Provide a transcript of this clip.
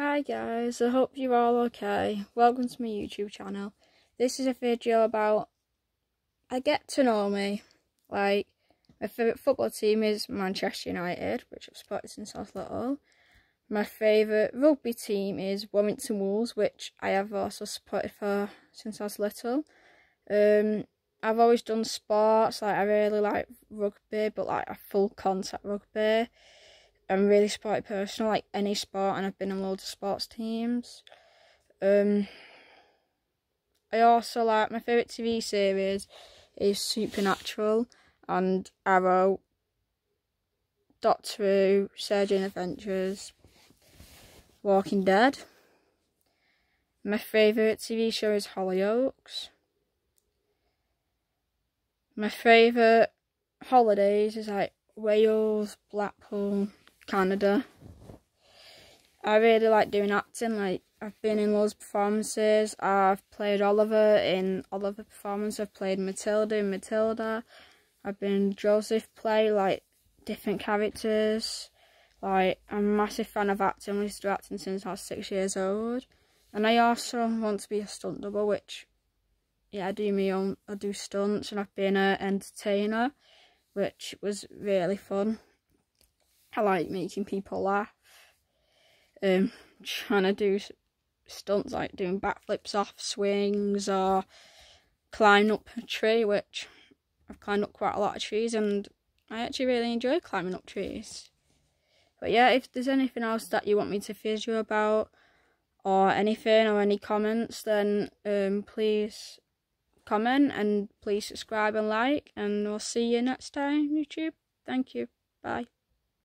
Hi guys, I hope you're all okay. Welcome to my YouTube channel. This is a video about I get to know me. Like my favourite football team is Manchester United, which I've supported since I was little. My favourite rugby team is Warrington Wolves, which I have also supported for since I was little. Um, I've always done sports, like I really like rugby, but like a full contact rugby. I'm really sporty person, like any sport, and I've been in loads of sports teams. Um, I also like my favourite TV series is Supernatural and Arrow, Doctor Who, Sarah Jane Adventures, Walking Dead. My favourite TV show is Hollyoaks. My favourite holidays is like Wales, Blackpool, Canada. I really like doing acting, like I've been in loads of performances. I've played Oliver in Oliver performance. I've played Matilda in Matilda. I've been Joseph play like different characters. Like I'm a massive fan of acting. I used acting since I was six years old. And I also want to be a stunt double, which yeah, I do my own I do stunts and I've been an entertainer, which was really fun. I like making people laugh. Um, trying to do stunts like doing backflips off swings or climbing up a tree, which I've climbed up quite a lot of trees and I actually really enjoy climbing up trees. But yeah, if there's anything else that you want me to video about or anything or any comments, then um, please comment and please subscribe and like and we'll see you next time, YouTube. Thank you. Bye.